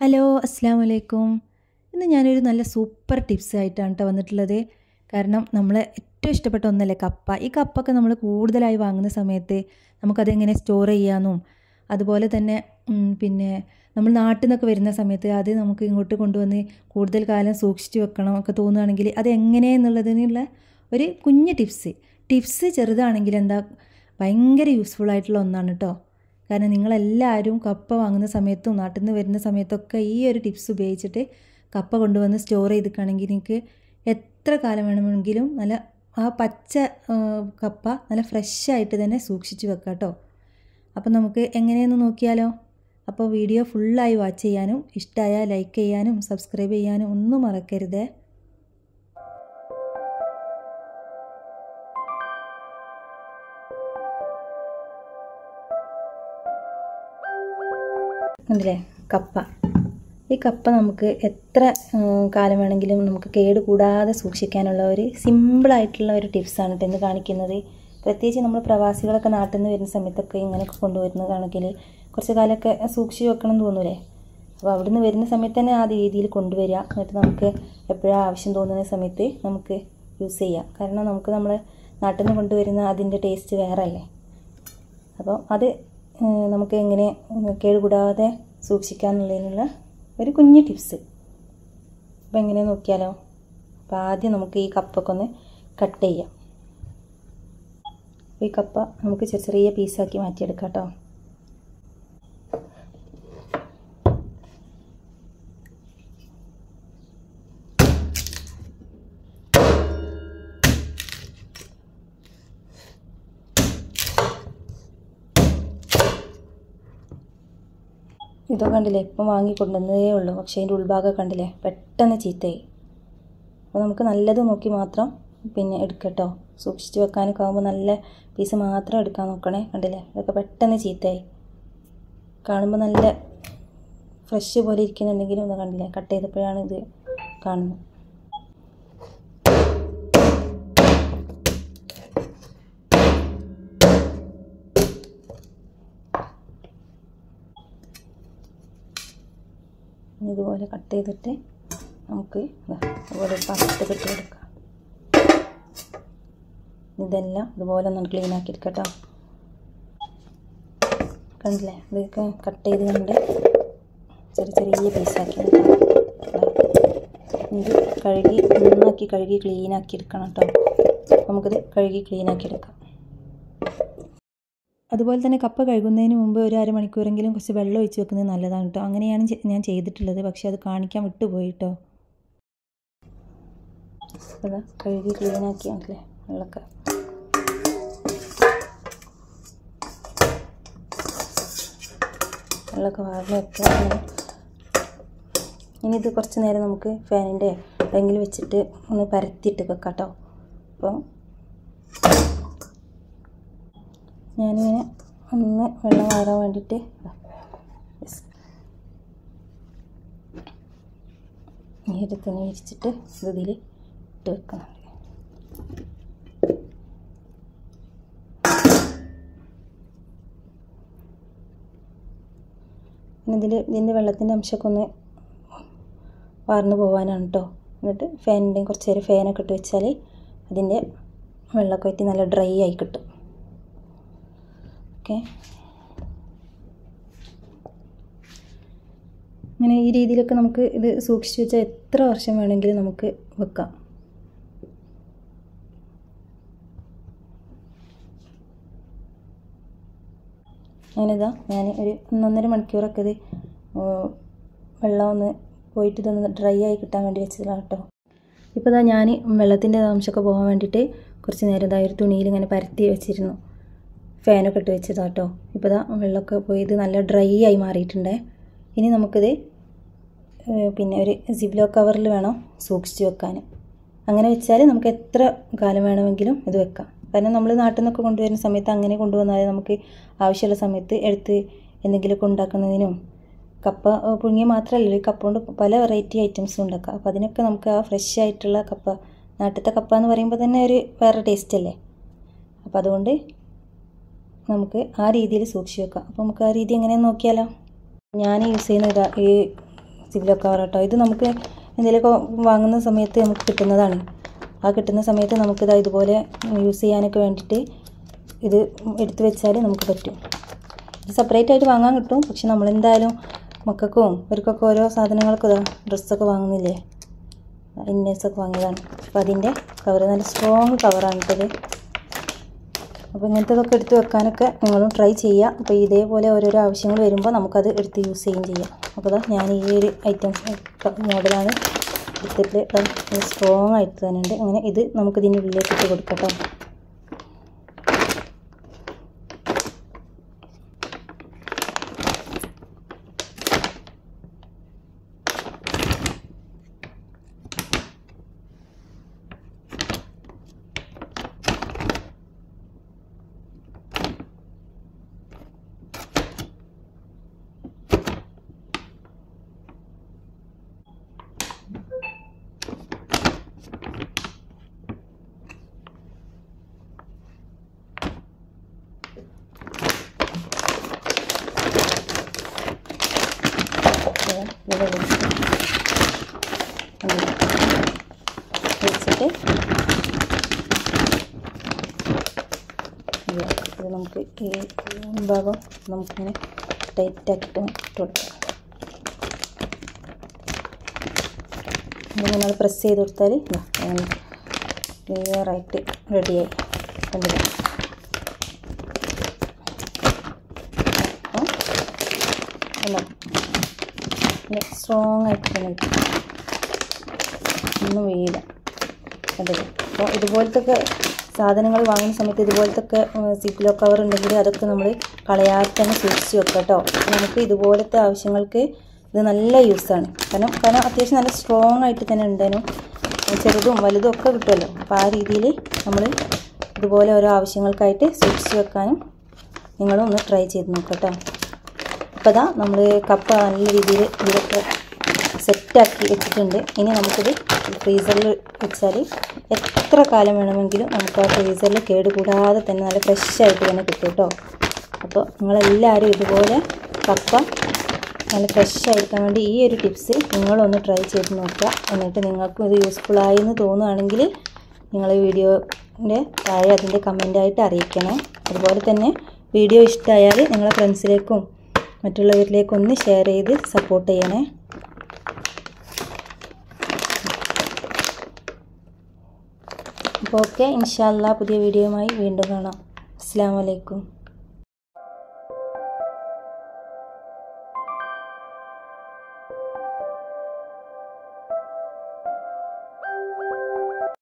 Hello അസ്സാം വലൈക്കും ഇന്ന് ഞാനൊരു നല്ല സൂപ്പർ ടിപ്സ് ആയിട്ടാണ് കേട്ടോ വന്നിട്ടുള്ളത്. കാരണം നമ്മൾ ഏറ്റവും ഇഷ്ടപ്പെട്ട ഒന്നല്ലേ കപ്പ. ഈ കപ്പൊക്കെ നമ്മൾ കൂടുതലായി വാങ്ങുന്ന സമയത്ത് നമുക്കതെങ്ങനെ സ്റ്റോർ ചെയ്യാമെന്നും അതുപോലെ തന്നെ പിന്നെ നമ്മൾ നാട്ടിൽ നിന്നൊക്കെ വരുന്ന സമയത്ത് അത് നമുക്ക് ഇങ്ങോട്ട് കൊണ്ടുവന്ന് കൂടുതൽ കാലം സൂക്ഷിച്ച് വെക്കണം ഒക്കെ തോന്നുകയാണെങ്കിൽ അത് എങ്ങനെയെന്നുള്ളതിനുള്ള ഒരു കുഞ്ഞ് ടിപ്സ്. ടിപ്സ് ചെറുതാണെങ്കിൽ എന്താ ഭയങ്കര യൂസ്ഫുൾ ആയിട്ടുള്ള ഒന്നാണ് കേട്ടോ കാരണം നിങ്ങളെല്ലാവരും കപ്പ വാങ്ങുന്ന സമയത്തും നാട്ടിൽ നിന്ന് വരുന്ന സമയത്തൊക്കെ ഈ ഒരു ടിപ്സ് ഉപയോഗിച്ചിട്ട് കപ്പ കൊണ്ടുവന്ന് സ്റ്റോർ ചെയ്തിക്കുകയാണെങ്കിൽ നിങ്ങൾക്ക് എത്ര കാലം വേണമെങ്കിലും നല്ല ആ പച്ച കപ്പ നല്ല ഫ്രഷ് ആയിട്ട് തന്നെ സൂക്ഷിച്ച് വെക്കാം കേട്ടോ. അപ്പം നമുക്ക് എങ്ങനെയെന്ന് നോക്കിയാലോ? അപ്പോൾ വീഡിയോ ഫുള്ളായി വാച്ച് ചെയ്യാനും ഇഷ്ടമായ ലൈക്ക് ചെയ്യാനും സബ്സ്ക്രൈബ് ചെയ്യാനും ഒന്നും മറക്കരുതേ. ഉണ്ടല്ലേ? കപ്പ. ഈ കപ്പ നമുക്ക് എത്ര കാലം വേണമെങ്കിലും നമുക്ക് കേട് കൂടാതെ സൂക്ഷിക്കാനുള്ള ഒരു സിമ്പിളായിട്ടുള്ള ഒരു ടിപ്സാണ് കേട്ടോ ഇന്ന് കാണിക്കുന്നത്. പ്രത്യേകിച്ച് നമ്മൾ പ്രവാസികളൊക്കെ നാട്ടിൽ നിന്ന് വരുന്ന സമയത്തൊക്കെ ഇങ്ങനെയൊക്കെ കൊണ്ടുവരുന്നതാണെങ്കിൽ കുറച്ച് കാലമൊക്കെ സൂക്ഷിച്ച് വെക്കണം തോന്നൂലേ? അപ്പോൾ അവിടെ നിന്ന് വരുന്ന സമയത്ത് തന്നെ ആ രീതിയിൽ കൊണ്ടുവരിക. എന്നിട്ട് നമുക്ക് എപ്പോഴാണ് ആവശ്യം തോന്നുന്ന സമയത്ത് നമുക്ക് യൂസ് ചെയ്യാം. കാരണം നമുക്ക് നമ്മൾ നാട്ടിൽ നിന്ന് കൊണ്ടുവരുന്ന അതിന്റെ ടേസ്റ്റ് വേറെ അല്ലേ അപ്പോൾ അത് നമുക്ക് എങ്ങനെ കേടുകൂടാതെ സൂക്ഷിക്കാമെന്നുള്ളതിനുള്ള ഒരു കുഞ്ഞു ടിപ്സ്. അപ്പോൾ എങ്ങനെ നോക്കിയാലോ? അപ്പോൾ ആദ്യം നമുക്ക് ഈ കപ്പൊക്കെ ഒന്ന് കട്ട് ചെയ്യാം. ഈ കപ്പ നമുക്ക് ചെറിയ ചെറിയ പീസാക്കി മാറ്റിയെടുക്കാം കേട്ടോ. ഇതൊക്കെ കണ്ടില്ലേ? ഇപ്പം വാങ്ങിക്കൊണ്ടുവന്നതേ ഉള്ളൂ. പക്ഷേ അതിന്റെ ഉൾഭാഗം കണ്ടില്ലേ? പെട്ടെന്ന് ചീത്തയായി. അപ്പോൾ നമുക്ക് നല്ലത് നോക്കി മാത്രം പിന്നെ എടുക്കട്ടോ. സൂക്ഷിച്ച് വെക്കാനൊക്കെ ആകുമ്പോൾ നല്ല പീസ് മാത്രം എടുക്കാൻ നോക്കണേ. കണ്ടില്ലേ? ഇതൊക്കെ പെട്ടെന്ന് ചീത്തയായി. കാണുമ്പോൾ നല്ല ഫ്രഷ് പോലെ ഇരിക്കുന്നുണ്ടെങ്കിലും ഒന്ന് കണ്ടില്ലേ? കട്ട് ചെയ്തപ്പോഴാണ് ഇത് കാണുന്നത്. ഇതുപോലെ കട്ട് ചെയ്തിട്ട് നമുക്ക് ഒരു പാത്രത്തിൽ ഇട്ട് കൊടുക്കാം ഇതെല്ലാം ഇതുപോലെ ഒന്ന് ക്ലീൻ ആക്കി എടുക്കട്ടോ കണ്ടില്ലേ? ഇതൊക്കെ കട്ട് ചെയ്ത് കണ്ട് ചെറിയ ചെറിയ പീസാക്കി. ഇത് കഴുകി നന്നാക്കി കഴുകി ക്ലീൻ ആക്കി എടുക്കണം കേട്ടോ. നമുക്കിത് കഴുകി ക്ലീൻ ആക്കി എടുക്കാം. അതുപോലെ തന്നെ കപ്പ കഴുകുന്നതിന് മുമ്പ് ഒരു അരമണിക്കൂറെങ്കിലും കുറച്ച് വെള്ളം ഒഴിച്ച് വെക്കുന്നത് നല്ലതാണ് കേട്ടോ അങ്ങനെയാണ് ഞാൻ ചെയ്തിട്ടുള്ളത്. പക്ഷേ അത് കാണിക്കാൻ വിട്ടുപോയി കേട്ടോ കഴുകി ക്ലീനാക്കിയാണല്ലേ വെള്ളമൊക്കെ. വെള്ളമൊക്കെ വാർന്ന് വെക്കുക ഇനി ഇത് കുറച്ച് നേരം നമുക്ക് ഫാനിന്റെ എവിടെയെങ്കിലും വെച്ചിട്ട് ഒന്ന് പരത്തിയിട്ട് വെക്കാം കേട്ടോ അപ്പോൾ ഞാനിങ്ങനെ ഒന്ന് വെള്ളം വാറാൻ വേണ്ടിയിട്ട്. ഈ ഒരു വിരിച്ചിട്ട് ഇതിൽ ഇട്ട് വെക്കണം. ഇതിൽ ഇതിന്റെ വെള്ളത്തിന്റെ അംശമൊക്കെ ഒന്ന് വാർന്നു പോകാനാണ് കേട്ടോ എന്നിട്ട് ഫാനിന്റെയും കുറച്ച് നേരം ഫാനൊക്കെ ഇട്ട് വെച്ചാൽ അതിന്റെ വെള്ളമൊക്കെ വറ്റി നല്ല ഡ്രൈ ആയി കിട്ടും. ഓക്കെ. അങ്ങനെ ഈ രീതിയിലൊക്കെ നമുക്ക് ഇത് സൂക്ഷിച്ചു വെച്ചാൽ എത്ര വർഷം വേണമെങ്കിലും നമുക്ക് വെക്കാം. ഞാനിതാ ഞാൻ ഒരു ഒന്നൊന്നര മണിക്കൂറൊക്കെ ഇത് വെള്ളം ഒന്ന് പോയിട്ട് ഇതൊന്ന് ഡ്രൈ ആയി കിട്ടാൻ വേണ്ടി വെച്ചതാണ് കേട്ടോ. ഇപ്പോൾ ഇതാ ഞാൻ വെള്ളത്തിന്റെ അംശമൊക്കെ പോകാൻ വേണ്ടിയിട്ട് കുറച്ച് നേരം ഇതായ ഒരു തുണിയിൽ ഇങ്ങനെ പരത്തി വെച്ചിരുന്നു. ഫാനൊക്കെ ഇട്ട് വെച്ചതാണ് കേട്ടോ ഇപ്പോൾ ഇതാ വെള്ളമൊക്കെ പോയി ഇത് നല്ല ഡ്രൈ ആയി മാറിയിട്ടുണ്ട്. ഇനി നമുക്കിത് പിന്നെ ഒരു സിബ്ലോ കവറിൽ വേണം സൂക്ഷിച്ച് വെക്കാൻ. അങ്ങനെ വെച്ചാൽ നമുക്ക് എത്ര കാലം വേണമെങ്കിലും ഇത് വെക്കാം. കാരണം നമ്മൾ നാട്ടിൽ നിന്നൊക്കെ കൊണ്ടുവരുന്ന സമയത്ത് അങ്ങനെ കൊണ്ടുവന്നാൽ നമുക്ക് ആവശ്യമുള്ള സമയത്ത് എടുത്ത് എന്തെങ്കിലുമൊക്കെ ഉണ്ടാക്കുന്നതിനും കപ്പ പുഴുങ്ങിയ മാത്രമല്ല കപ്പ കൊണ്ട് പല വെറൈറ്റി ഐറ്റംസും ഉണ്ടാക്കാം. അപ്പോൾ അതിനൊക്കെ നമുക്ക് ആ ഫ്രഷ് ആയിട്ടുള്ള കപ്പ നാട്ടിലത്തെ കപ്പ എന്ന് പറയുമ്പോൾ തന്നെ ഒരു വേറെ ടേസ്റ്റ് അല്ലേ? അപ്പോൾ അതുകൊണ്ട് നമുക്ക് ആ രീതിയിൽ സൂക്ഷിച്ച് വെക്കാം. അപ്പോൾ നമുക്ക് ആ രീതി എങ്ങനെയാണെന്ന് നോക്കിയാലോ? ഞാൻ യൂസ് ചെയ്യുന്ന ഇതാ ഈ സിവിലോ കവർ കേട്ടോ ഇത് നമുക്ക് എന്തെങ്കിലുമൊക്കെ വാങ്ങുന്ന സമയത്ത് നമുക്ക് കിട്ടുന്നതാണ്. ആ കിട്ടുന്ന സമയത്ത് നമുക്കിത് ഇതുപോലെ യൂസ് ചെയ്യാനൊക്കെ വേണ്ടിയിട്ട് ഇത് എടുത്തു വെച്ചാൽ നമുക്ക് പറ്റും. ഇത് സെപ്പറേറ്റ് ആയിട്ട് വാങ്ങാൻ കിട്ടും. പക്ഷെ നമ്മളെന്തായാലും മക്കൾക്കും ഇവർക്കൊക്കെ ഓരോ സാധനങ്ങൾക്കും ഇതാ ഡ്രസ്സൊക്കെ വാങ്ങുന്നില്ലേ? ഇന്നേഴ്സൊക്കെ വാങ്ങിയതാണ്. അപ്പോൾ അതിന്റെ കവർ നല്ല സ്ട്രോങ് കവറാണ് കേട്ടത് അപ്പോൾ ഇങ്ങനത്തതൊക്കെ എടുത്ത് വെക്കാനൊക്കെ നിങ്ങളും ട്രൈ ചെയ്യുക അപ്പോൾ ഇതേപോലെ ഓരോരോ ആവശ്യങ്ങൾ വരുമ്പോൾ നമുക്കത് എടുത്ത് യൂസ് ചെയ്യുകയും ചെയ്യാം. അപ്പോൾ ഞാൻ ഈ ഒരു ഐറ്റംസ് മോഡലാണ് എടുത്തിട്ട് സ്ട്രോങ് ആയിട്ട് തന്നെ ഉണ്ട്. അങ്ങനെ ഇത് നമുക്ക് ഇതിന്റെ ഉള്ളിലേക്ക് ഇട്ട് കൊടുക്കട്ടോ ഇവിടെ വെച്ചിട്ട് അങ്ങനെ വെച്ചിട്ട് ഇത് നമുക്ക് ഈ ഭാഗം നമുക്കിങ്ങനെ ടൈറ്റാക്കിയിട്ട് ഇട്ട് കൊടുക്കാം. ഇങ്ങനെ പ്രസ് ചെയ്ത് കൊടുത്താൽ ക്ലിയറായിട്ട് റെഡിയായി അപ്പോൾ സ്ട്രോങ് ആയിട്ട് ഒന്നും വീഴ കണ്ടില്ലേ അപ്പോൾ ഇതുപോലത്തെ സാധനങ്ങൾ വാങ്ങുന്ന സമയത്ത് ഇതുപോലത്തെ സിപ്ലോ കവർ ഉണ്ടെങ്കിൽ അതൊക്കെ നമ്മൾ കളയാതെ തന്നെ സൂക്ഷിച്ച് വെക്കാം കേട്ടോ. നമുക്ക് ഇതുപോലത്തെ ആവശ്യങ്ങൾക്ക് ഇത് നല്ല യൂസാണ് കാരണം കാരണം അത്യാവശ്യം നല്ല സ്ട്രോങ് ആയിട്ട് തന്നെ ഉണ്ടേനും. ചെറുതും വലുതും ഒക്കെ കിട്ടുമല്ലോ. അപ്പോൾ ആ രീതിയിൽ നമ്മൾ ഇതുപോലെ ഓരോ ആവശ്യങ്ങൾക്കായിട്ട് സൂക്ഷിച്ച് വെക്കാനും നിങ്ങളും ഒന്ന് ട്രൈ ചെയ്ത് നോക്കട്ടോ അപ്പോൾ അതാ നമ്മൾ കപ്പ നല്ല രീതിയിൽ ഇതിലൊക്കെ സെറ്റാക്കി വെച്ചിട്ടുണ്ട്. ഇനി നമുക്കിത് ഫ്രീസറിൽ വെച്ചാൽ എത്ര കാലം വേണമെങ്കിലും നമുക്ക് ആ ഫ്രീസറിൽ കേടുകൂടാതെ തന്നെ നല്ല ഫ്രഷായിട്ട് തന്നെ കിട്ടും കേട്ടോ. അപ്പോൾ നിങ്ങളെല്ലാവരും ഇതുപോലെ കപ്പ നല്ല ഫ്രഷ് ആയിരിക്കാൻ വേണ്ടി ഈ ഒരു ടിപ്സ് നിങ്ങളൊന്ന് ട്രൈ ചെയ്ത് നോക്കുക. എന്നിട്ട് നിങ്ങൾക്കും ഇത് യൂസ്ഫുള്ളായി എന്ന് തോന്നുകയാണെങ്കിൽ നിങ്ങൾ ഈ വീഡിയോന്റെ താഴെ അതിന്റെ കമന്റായിട്ട് അറിയിക്കണേ. അതുപോലെ തന്നെ വീഡിയോ ഇഷ്ടമായാൽ നിങ്ങളെ ഫ്രണ്ട്സിലേക്കും മറ്റുള്ളവരിലേക്കും ഒന്ന് ഷെയർ ചെയ്ത് സപ്പോർട്ട് ചെയ്യണേ. അപ്പോൾ ഓക്കെ ഇൻഷാല്ല പുതിയ വീഡിയോയുമായി വീണ്ടും കാണാം. അസ്സാം വലൈക്കും